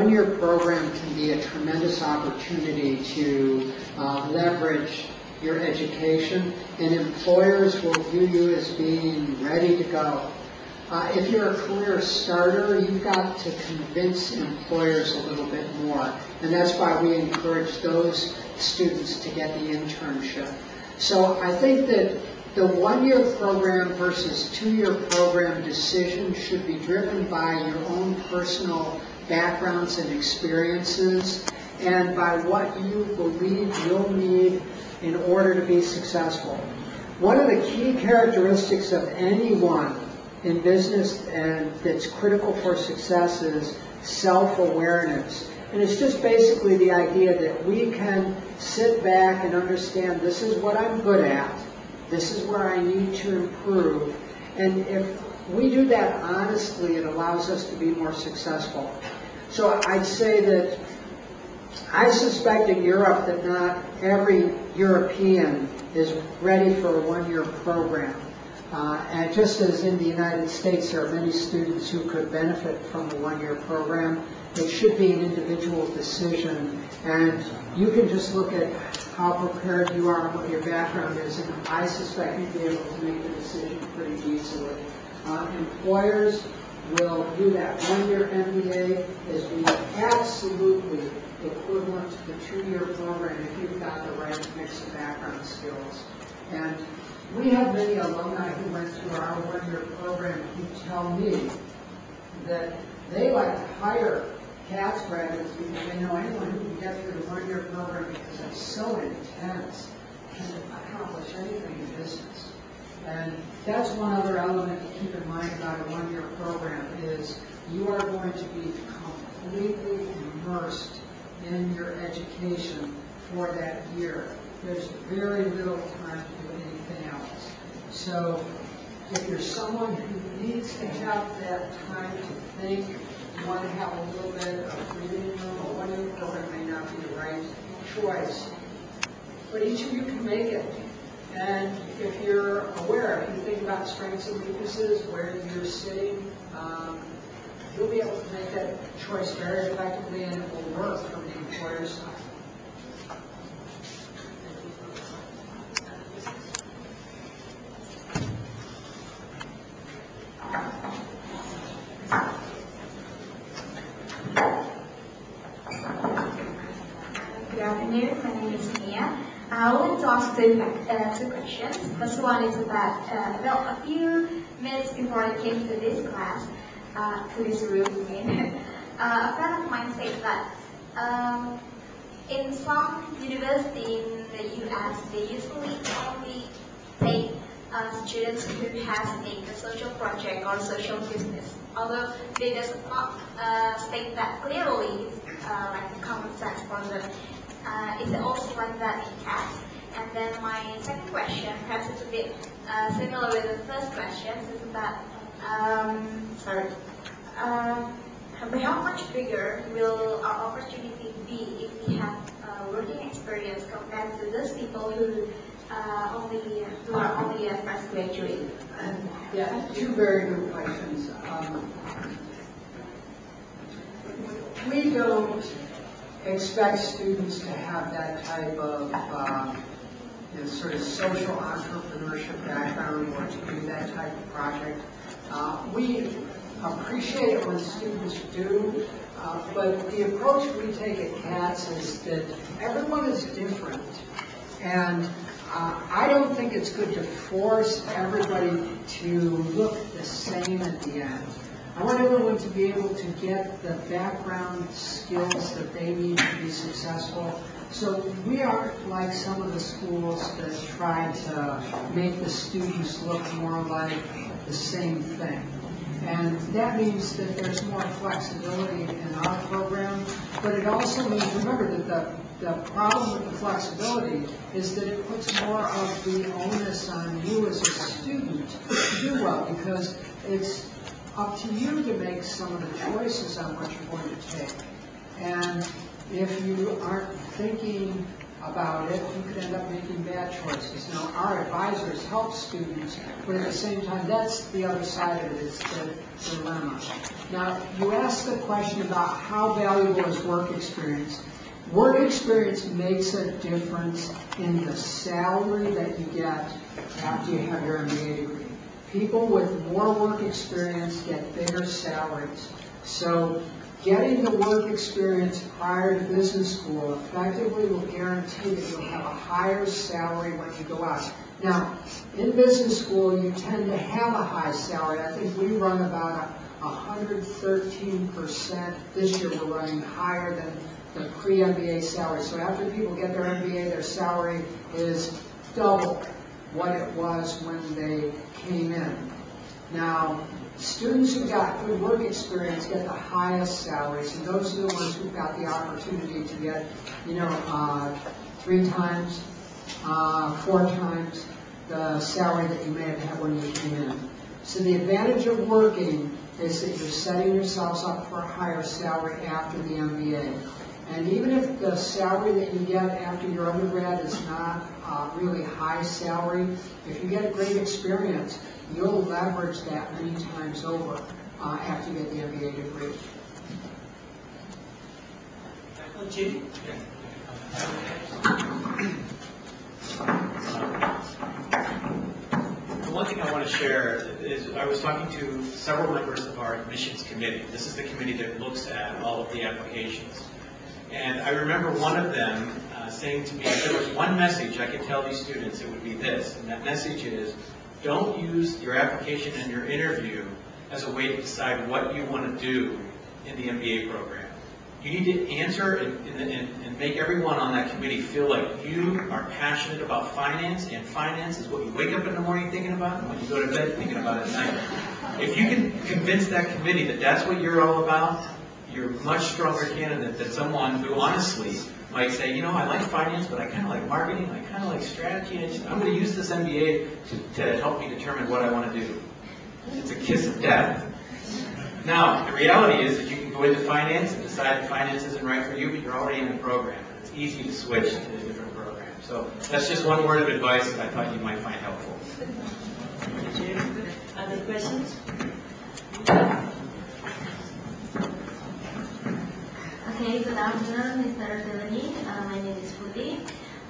One-year program can be a tremendous opportunity to uh, leverage your education, and employers will view you as being ready to go. Uh, If you're a career starter, you've got to convince employers a little bit more, and that's why we encourage those students to get the internship. So I think that the one-year program versus two-year program decision should be driven by your own personal backgrounds and experiences and by what you believe you'll need in order to be successful. One of the key characteristics of anyone in business and that's critical for success is self-awareness. And it's just basically the idea that we can sit back and understand this is what I'm good at, this is where I need to improve. And if we do that honestly, it allows us to be more successful. So I'd say that I suspect in Europe that not every European is ready for a one-year program. Uh, and just as in the United States, there are many students who could benefit from a one-year program, it should be an individual decision. And you can just look at how prepared you are and what your background is, and I suspect you'd be able to make the decision pretty easily. Uh, employers will view that one-year MBA as being absolutely equivalent to the two-year program if you've got the right mix of background skills. And we have many alumni who went through our one-year program who tell me that they like to hire Katz graduates because they know anyone who can get through the one-year program because it's so intense can accomplish anything in business. And that's one other element to keep in mind about a one-year program is you are going to be completely immersed in your education for that year. There's very little time to do anything else. So if you're someone who needs to have that time to think, you want to have a little bit of breathing room, a one-year program may not be the right choice. But each of you can make it. And if you're aware, if you think about strengths and weaknesses, where you're sitting, um, you'll be able to make that choice very effectively and it will work from the employer's side. Good afternoon. My name is Mia. I wanted to ask two, uh, two questions. First one is about, uh, well, a few minutes before I came to this class, uh, to this room, I mean, uh, a friend of mine said that um, in some university in the US, they usually only take uh, students who has a social project or social business. Although they does not uh, state that clearly, like common sense for them. Uh, is it also one that in CAT? And then my second question, perhaps it's a bit uh, similar with the first question, is that, um, sorry, um, how much bigger will our opportunity be if we have uh, working experience compared to those people who uh, only who are only a fresh graduate? Yeah, two very good questions. Um, We don't expect students to have that type of, um, you know, sort of social entrepreneurship background or to do that type of project. Uh, We appreciate it when students do, uh, but the approach we take at Katz is that everyone is different. And uh, I don't think it's good to force everybody to look the same at the end. I want everyone to be able to get the background skills that they need to be successful. So we aren't like some of the schools that try to make the students look more like the same thing. And that means that there's more flexibility in our program, but it also means, remember that the, the problem with the flexibility is that it puts more of the onus on you as a student to do well, because it's up to you to make some of the choices on what you're going to take. And if you aren't thinking about it, you could end up making bad choices. Now, our advisors help students, but at the same time, that's the other side of it, it's the dilemma. Now, you asked the question about how valuable is work experience. Work experience makes a difference in the salary that you get after you have your MBA degree. People with more work experience get bigger salaries. So getting the work experience prior to business school effectively will guarantee that you'll have a higher salary when you go out. Now, in business school, you tend to have a high salary. I think we run about a hundred thirteen percent. This year, we're running higher than the pre-MBA salary. So after people get their MBA, their salary is double what it was when they came in. Now, students who got good work experience get the highest salaries, and those are the ones who've got the opportunity to get, you know, uh, three times, uh, four times the salary that you may have had when you came in. So the advantage of working is that you're setting yourselves up for a higher salary after the MBA. And even if the salary that you get after your undergrad is not uh, really high salary, if you get a great experience, you'll leverage that many times over uh, after you get the MBA degree. Judy? The one thing I want to share is, I was talking to several members of our admissions committee. This is the committee that looks at all of the applications. And I remember one of them uh, saying to me, if there was one message I could tell these students, it would be this. And that message is, don't use your application and your interview as a way to decide what you want to do in the MBA program. You need to answer and, and, and make everyone on that committee feel like you are passionate about finance, and finance is what you wake up in the morning thinking about, and what you go to bed thinking about at night. If you can convince that committee that that's what you're all about, you're a much stronger candidate than someone who honestly might say, you know, I like finance, but I kind of like marketing, I kind of like strategy, just, I'm going to use this MBA to, to help me determine what I want to do. It's a kiss of death. Now, the reality is that you can go into finance and decide that finance isn't right for you, but you're already in the program. It's easy to switch to a different program. So that's just one word of advice that I thought you might find helpful. Other questions? Okay, good afternoon, Mr. Delaney. Uh, my name is Putih.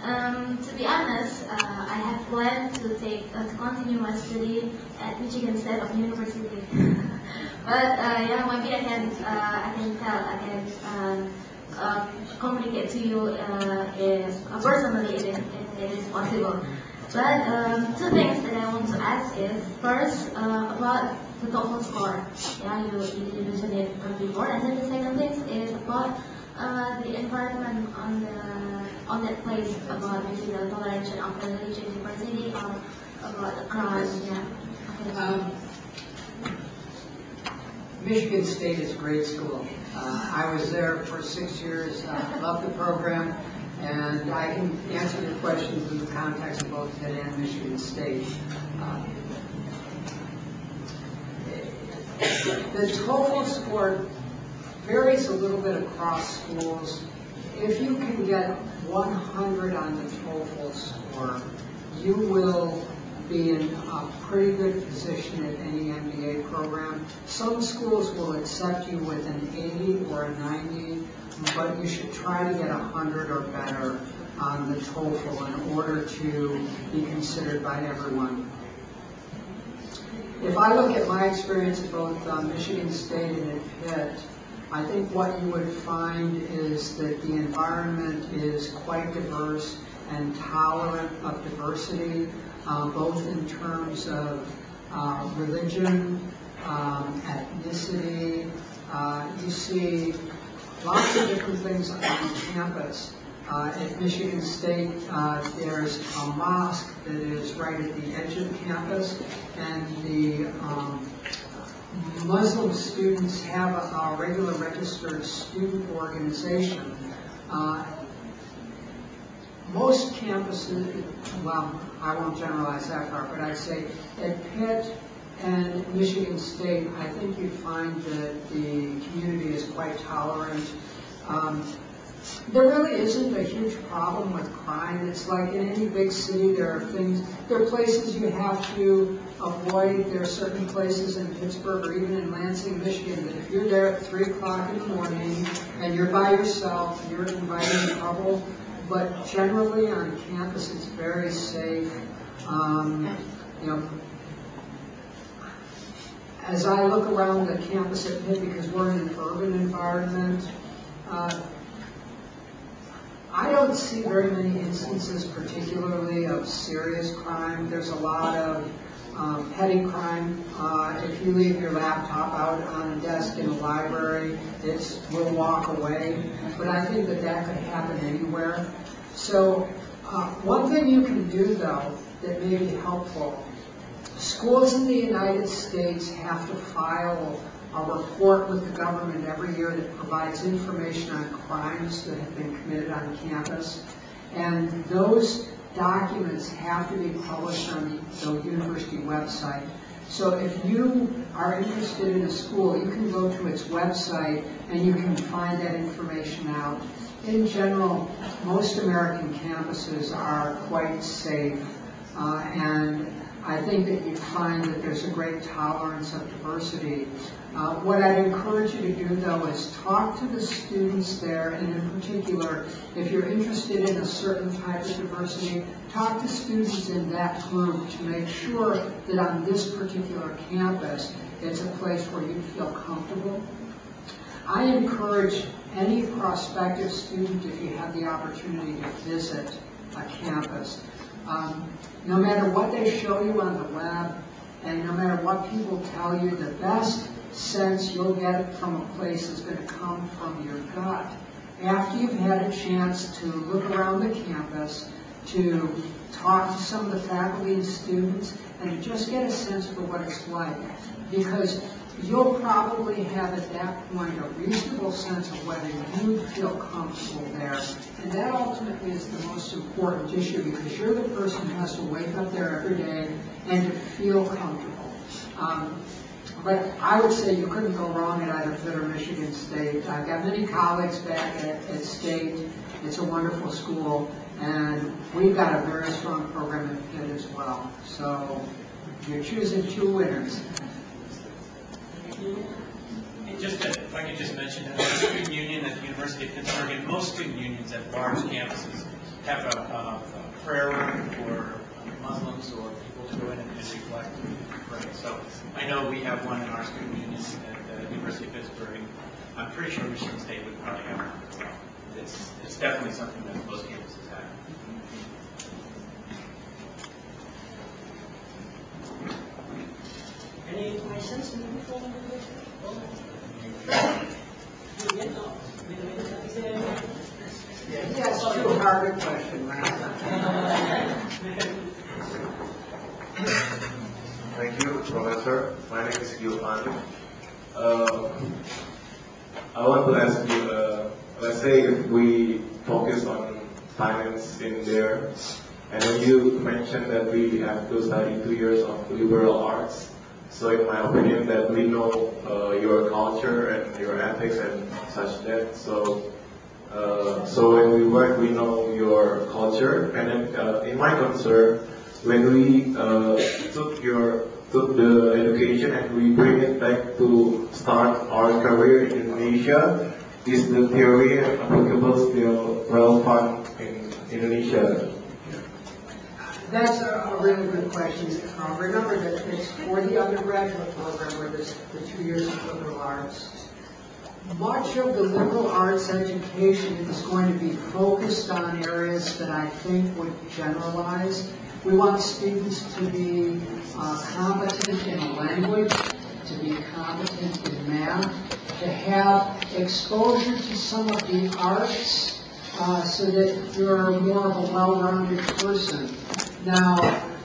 Um, to be honest, uh, I have planned to take uh, to continue my study at Michigan State of University. but uh, yeah, maybe I can I can tell I can um, uh, communicate to you if, uh, personally if, it- if it is possible. But um, two things that I want to ask is first about the TOEFL score. Yeah, you, you mentioned it before, and then the second thing is about uh, the environment on the on that place about maybe the toleration of the religious diversity or about the crime. Yeah. Okay. Um, Michigan State is a great school. Uh, I was there for six years, uh, loved the program, and I can answer your questions in the context of both Pitt and Michigan State. Uh, The TOEFL score varies a little bit across schools. If you can get 100 on the TOEFL score, you will be in a pretty good position at any MBA program. Some schools will accept you with an 80 or a 90, but you should try to get 100 or better on the TOEFL in order to be considered by everyone. If I look at my experience at both uh, Michigan State and at Pitt, I think what you would find is that the environment is quite diverse and tolerant of diversity, uh, both in terms of uh, religion, um, ethnicity. Uh, You see lots of different things on campus. Uh, At Michigan State, uh, there's a mosque that is right at the edge of campus, and the um, Muslim students have a a regular registered student organization. Uh, Most campuses, well, I won't generalize that far, but I'd say at Pitt and Michigan State, I think you'd find that the community is quite tolerant. Um, there really isn't a huge problem with crime. It's like in any big city, there are things, there are places you have to avoid. There are certain places in Pittsburgh or even in Lansing, Michigan, that if you're there at three o'clock in the morning and you're by yourself, you're inviting trouble. But generally on campus, it's very safe. Um, you know, as I look around the campus at Pitt, because we're in an urban environment, uh, I don't see very many instances particularly of serious crime. There's a lot of um, petty crime. Uh, If you leave your laptop out on a desk in a library, it's, will walk away. But I think that that could happen anywhere. So uh, one thing you can do though, that may be helpful, Schools in the United States have to file a report with the government every year that provides information on crimes that have been committed on campus. And those documents have to be published on the university website. So if you are interested in a school, you can go to its website and you can find that information out. In general, most American campuses are quite safe. Uh, and I think that you find that there's a great tolerance of diversity. Uh, What I'd encourage you to do, though, is talk to the students there, and in particular, if you're interested in a certain type of diversity, talk to students in that group to make sure that on this particular campus, it's a place where you feel comfortable. I encourage any prospective student, if you have the opportunity to visit a campus, um, no matter what they show you on the web, and no matter what people tell you, the best sense you'll get from a place is going to come from your gut. After you've had a chance to look around the campus, to talk to some of the faculty and students, and just get a sense for what it's like. Because you'll probably have at that point a reasonable sense of whether you feel comfortable there. And that ultimately is the most important issue because you're the person who has to wake up there every day and to feel comfortable. Um, but I would say you couldn't go wrong at either Pitt or Michigan State. I've got many colleagues back at, at State. It's a wonderful school, and we've got a very strong program at Pitt as well. So you're choosing two winners. Just, to- if I could just mention, that the student union at the University of Pittsburgh and most student unions at large campuses have a, a a prayer room for Muslims or people to go in and reflect and pray. So I know we have one in our student union at the University of Pittsburgh. I'm pretty sure Michigan State would probably have one. It's, it's definitely something that most campuses have. Any questions before we go? Yes, too hard a question, right? Thank you, Professor. My name is Yohan. Uh, I want to ask you, uh, let's say if we focus on finance in there, and then you mentioned that we have to study two years of liberal arts. So in my opinion, that we know uh, your culture and your ethics and such that. So uh, so when we work, we know your culture, and then uh, in my concern, when we uh, took your took the education and we bring it back to start our career in Indonesia, is the theory applicable still relevant in Indonesia? That's a really good question. Remember that it's for the undergraduate program where there's the two years of liberal arts. Much of the liberal arts education is going to be focused on areas that I think would generalize. We want students to be uh, competent in a language, to be competent in math, to have exposure to some of the arts, uh, so that you're more of a well-rounded person. Now,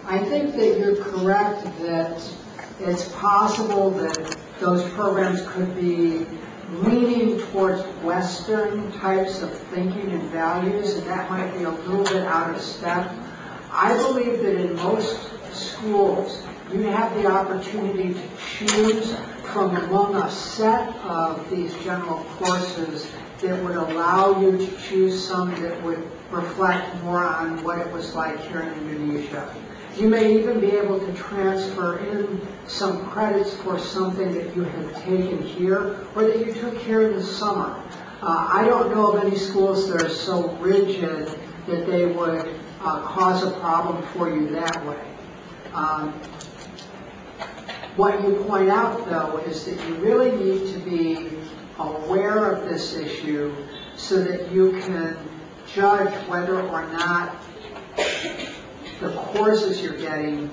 I think that you're correct that it's possible that those programs could be leaning towards Western types of thinking and values, and that might be a little bit out of step. I believe that in most schools, you have the opportunity to choose from among a set of these general courses that would allow you to choose some that would reflect more on what it was like here in Indonesia. You may even be able to transfer in some credits for something that you have taken here or that you took here in the summer. Uh, I don't know of any schools that are so rigid that they would uh, cause a problem for you that way. Um, what you point out, though, is that you really need to be aware of this issue so that you can judge whether or not the courses you're getting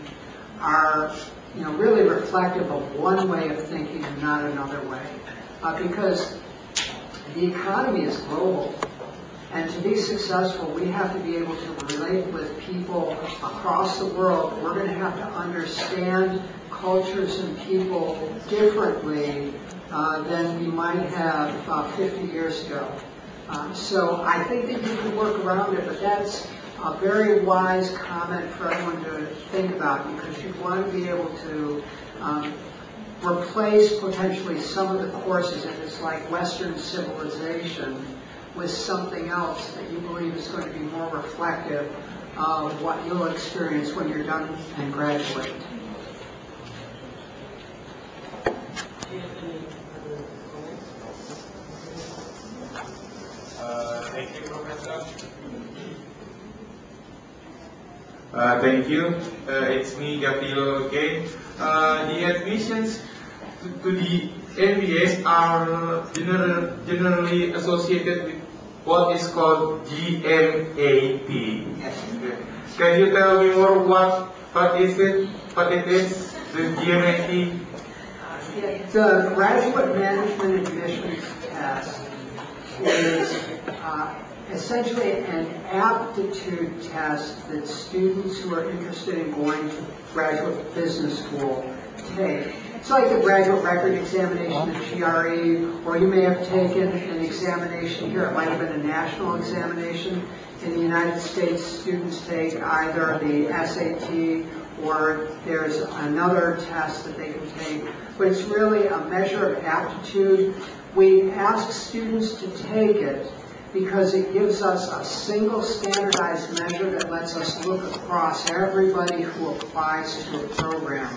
are, you know, really reflective of one way of thinking and not another way. Uh, because the economy is global. And to be successful, we have to be able to relate with people across the world. We're going to have to understand cultures and people differently than we might have uh, 50 years ago. Uh, so I think that you can work around it, but that's a very wise comment for everyone to think about because you want to be able to um, replace potentially some of the courses if it's like Western civilization with something else that you believe is going to be more reflective of what you'll experience when you're done and graduate. Do you have any other comments? Uh, Thank you, Professor. Uh, Thank you. Uh, It's me, Gapilo again. Uh, The admissions to to the MBS are gener- generally associated with what is called GMAT. Can you tell me more what, what is it, what it is, the GMAT? The graduate management admissions test is uh, essentially an aptitude test that students who are interested in going to graduate business school take. It's like the graduate record examination, the GRE, or you may have taken an examination here. It might have been a national examination. In the United States, students take either the SAT or there's another test that they can take. But it's really a measure of aptitude. We ask students to take it because it gives us a single standardized measure that lets us look across everybody who applies to a program.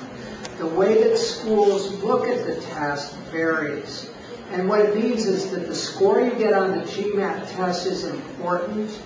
The way that schools look at the test varies. And what it means is that the score you get on the GMAT test is important,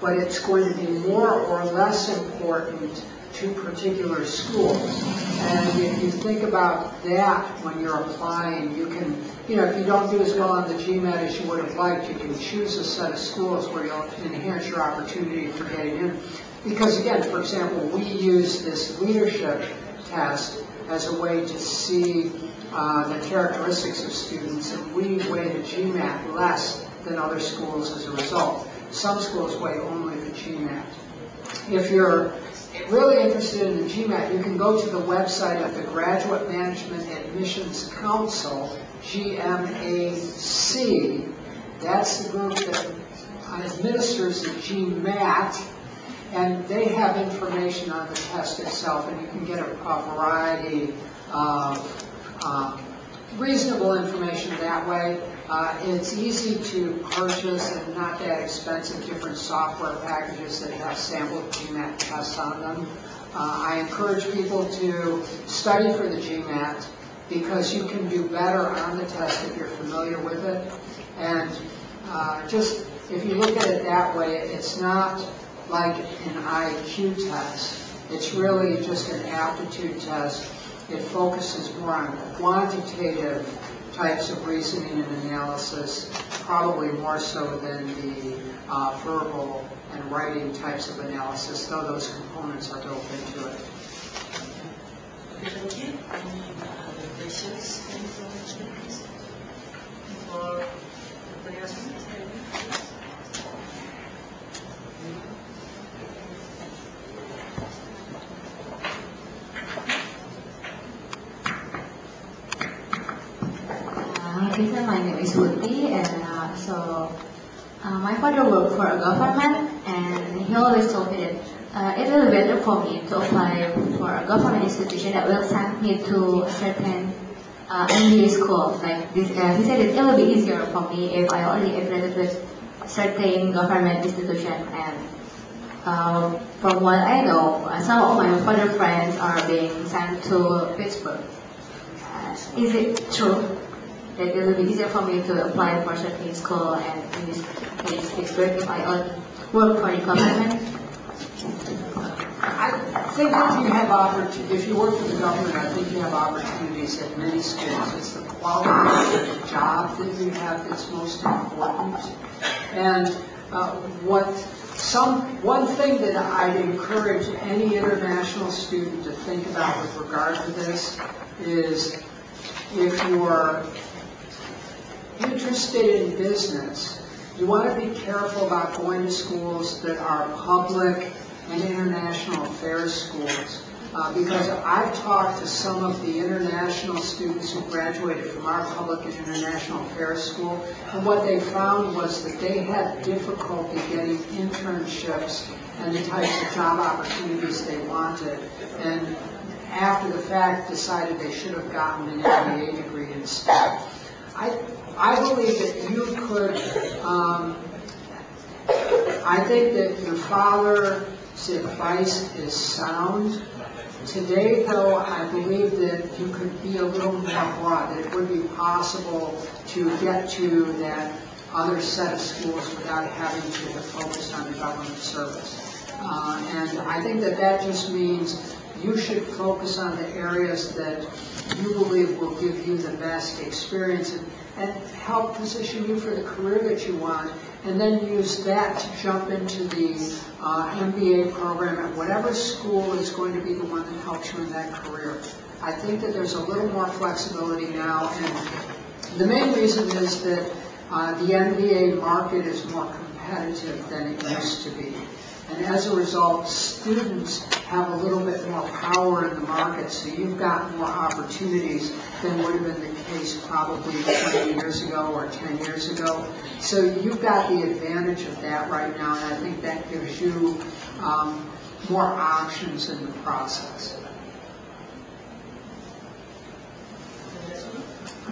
but it's going to be more or less important to particular schools. And if you think about that when you're applying, you can, you know, if you don't do as well on the GMAT as you would have liked, you can choose a set of schools where you'll enhance your opportunity for getting in. Because again, for example, we use this leadership test as a way to see uh, the characteristics of students, and we weigh the GMAT less than other schools as a result. Some schools weigh only the GMAT. If you're really interested in the GMAT, you can go to the website of the Graduate Management Admissions Council, GMAC. That's the group that administers the GMAT, and they have information on the test itself, and you can get a, a variety of um, reasonable information that way. Uh, it's easy to purchase and not that expensive, different software packages that have sample GMAT tests on them. Uh, I encourage people to study for the GMAT because you can do better on the test if you're familiar with it. And uh, just, if you look at it that way, it's not like an IQ test. It's really just an aptitude test. It focuses more on quantitative types of reasoning and analysis, probably more so than the uh, verbal and writing types of analysis, though those components are built into it. Thank you. Any other questions? Any Dr. Uh, my name is Wuti, and uh, so uh, my father worked for a government, and he always told me that uh, it will be better for me to apply for a government institution that will send me to a certain uh, MBA school. Like this, uh, he said it, will be easier for me if I already affiliated with certain government institution. And uh, from what I know, uh, some of my father friends are being sent to Pittsburgh. Uh, is it true that it will be easier for me to apply for certain school and in this case if I uh, work for the government? I think that you have opportunities, if you work for the government, I think you have opportunities at many schools. It's the quality of the job that you have that's most important. And uh, what some, one thing that I'd encourage any international student to think about with regard to this is if you're interested in business, you want to be careful about going to schools that are public and international affairs schools. Uh, because I've talked to some of the international students who graduated from our public and international affairs school, and what they found was that they had difficulty getting internships and the types of job opportunities they wanted. And after the fact, decided they should have gotten an MBA degree instead. I, I believe that you could, um, I think that your father's advice is sound. Today, though, I believe that you could be a little more broad, that it would be possible to get to that other set of schools without having to focus on the government service. Uh, and I think that that just means you should focus on the areas that you believe will give you the best experience and, and help position you for the career that you want, and then use that to jump into the uh, MBA program at whatever school is going to be the one that helps you in that career. I think that there's a little more flexibility now, and the main reason is that uh, the MBA market is more competitive than it used to be. And as a result, students have a little bit more power in the market, so you've got more opportunities than would have been the case probably 20 years ago or 10 years ago. So you've got the advantage of that right now, and I think that gives you um, more options in the process.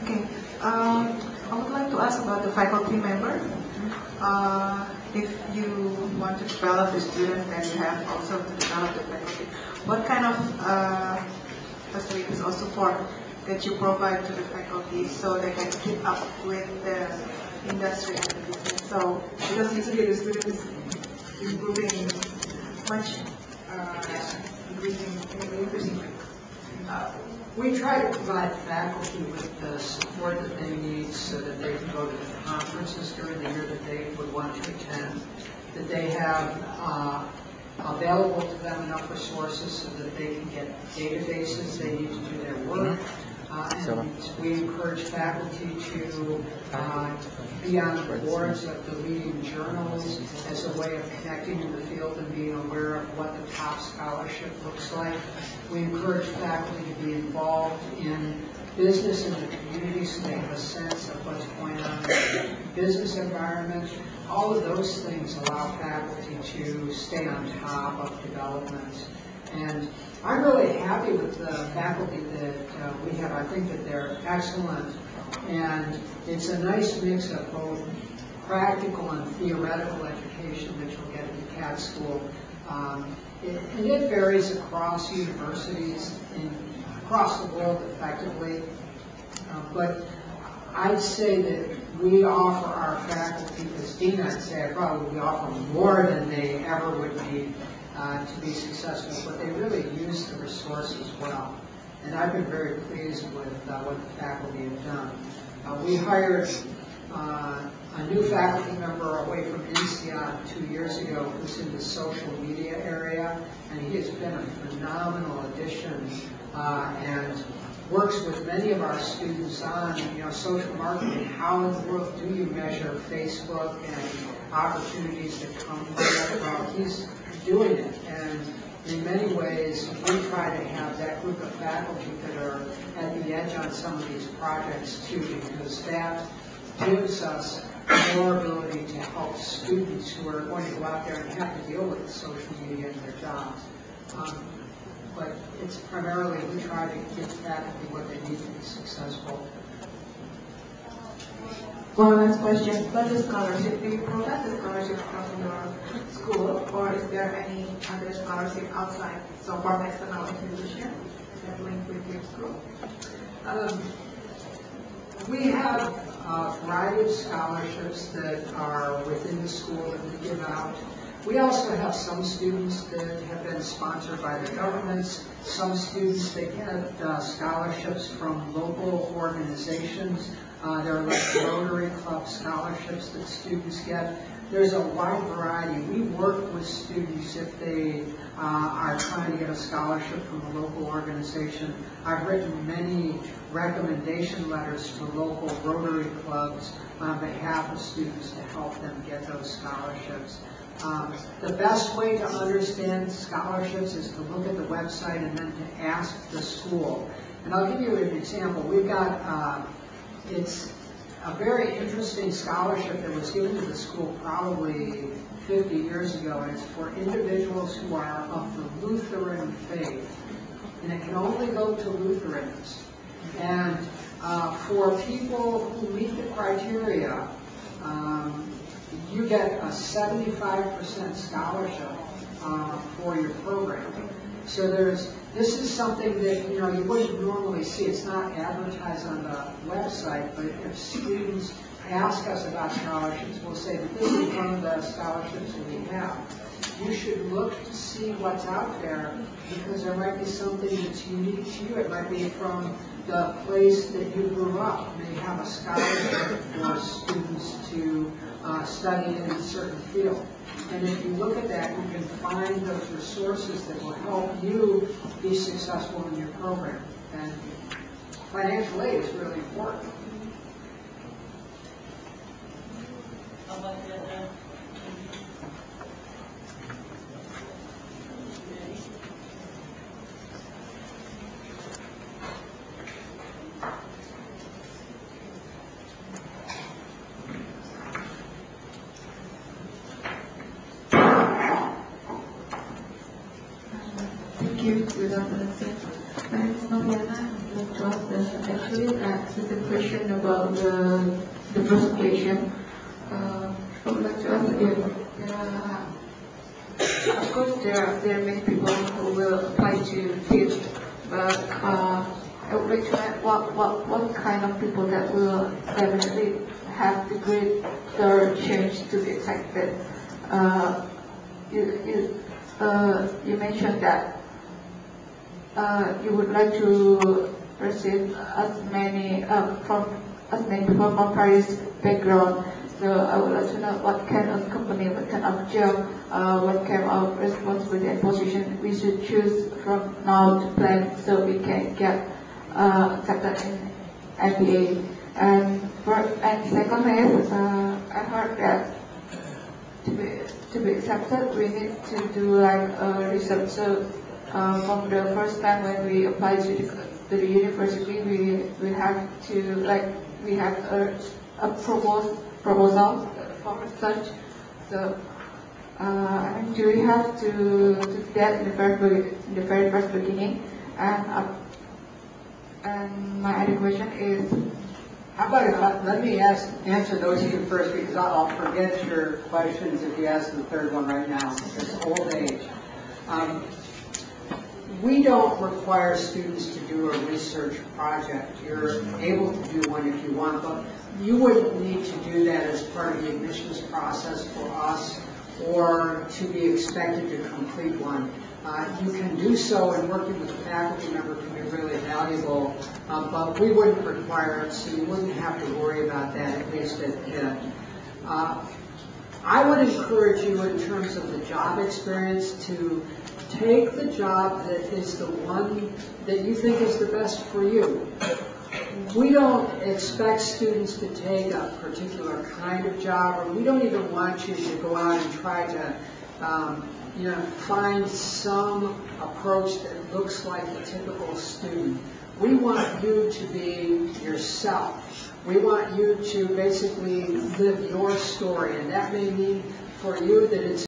Okay, um, I would like to ask about the faculty member. Uh, if you want to develop the student, then you have also to develop the faculty. What kind of uh, facilities or support that you provide to the faculty so they can keep up with the industry and the business? So, because usually the student is improving much, uh, increasing, increasing. Uh, We try to provide faculty with the support that they need so that they can go to the conferences during the year that they would want to attend, that they have uh, available to them enough resources so that they can get databases they need to do their work. Uh, And we encourage faculty to uh, be on the boards of the leading journals as a way of connecting in the field and being aware of what the top scholarship looks like. We encourage faculty to be involved in business in the community so they have a sense of what's going on in the business environment. All of those things allow faculty to stay on top of developments. And I'm really happy with the faculty that uh, we have. I think that they're excellent. And it's a nice mix of both practical and theoretical education that you'll get at the CAT school. Um, it- And it varies across universities in, across the world effectively. Uh, But I'd say that we offer our faculty, as Dean, I'd say, I probably offer more than they ever would need uh, to be successful, but they really use the resources well. And I've been very pleased with uh, what the faculty have done. Uh, We hired uh, a new faculty member away from INSEAD two years ago who's in the social media area, and he has been a phenomenal addition uh, and works with many of our students on, you know, social marketing. How in the world do you measure Facebook and opportunities that come from that? Well, he's doing it, and in many ways, we try to have that group of faculty that are at the edge on some of these projects too, because that gives us more ability to help students who are going to go out there and have to deal with social media in their jobs. Um, but it's primarily we try to give faculty what they need to be successful. One last question, what is scholarship, do you provide the scholarship from your school, or is there any other scholarship outside, so from external institution that link with your school? Um, We have a variety of scholarships that are within the school that we give out. We also have some students that have been sponsored by the governments, some students that get uh, scholarships from local organizations. Uh, There are like Rotary Club scholarships that students get. There's a wide variety. We work with students if they uh, are trying to get a scholarship from a local organization. I've written many recommendation letters to local Rotary clubs on behalf of students to help them get those scholarships. Um, The best way to understand scholarships is to look at the website and then to ask the school. And I'll give you an example. We've got, uh, it's a very interesting scholarship that was given to the school probably 50 years ago, and it's for individuals who are of the Lutheran faith. And it can only go to Lutherans. And uh, for people who meet the criteria, um, you get a 75% scholarship uh, for your program. So there's, this is something that, you know, you wouldn't normally see. It's not advertised on the website, but if students ask us about scholarships, we'll say that this is one of the scholarships that we have. You should look to see what's out there because there might be something that's unique to you. It might be from the place that you grew up. They have a scholarship for students to uh, study in a certain field. And if you look at that, you can find those resources that will help you be successful in your program. And financial aid is really important. How about the other? Thank you. Good afternoon, sir. My name is Mariana. Ask the, actually, ask the question about the, the question. Uh, I would like to ask uh, of course, there are, there are many people who will apply to teach, but, uh, I would like to ask what, what, what kind of people that will definitely have the greater chance to be accepted. Uh, you, you, uh, you mentioned that you would like to receive as many uh, from as many from various background. So I would like to know what kind of company, what kind of job, uh, what kind of responsibility and position we should choose from now to plan so we can get uh, accepted in MBA. And for and second is uh, I heard that to be to be accepted, we need to do like a research. So uh, from the first time when we applied to the, to the university, we we have to like we have a a proposal for research. So uh, do we have to to that in the very in the very first beginning? And uh, and my other question is. How about if, I- let me ask, answer those two first, because I'll forget your questions if you ask the third one right now, it's old age. Um, We don't require students to do a research project. You're able to do one if you want, but you wouldn't need to do that as part of the admissions process for us or to be expected to complete one. Uh, You can do so, and working with a faculty member can be really valuable, uh, but we wouldn't require it, so you wouldn't have to worry about that, at least at Pitt. Uh, I would encourage you in terms of the job experience to take the job that is the one that you think is the best for you. We don't expect students to take a particular kind of job, or we don't even want you to go out and try to, um, you know, find some approach that looks like a typical student. We want you to be yourself. We want you to basically live your story, and that may mean for you that it's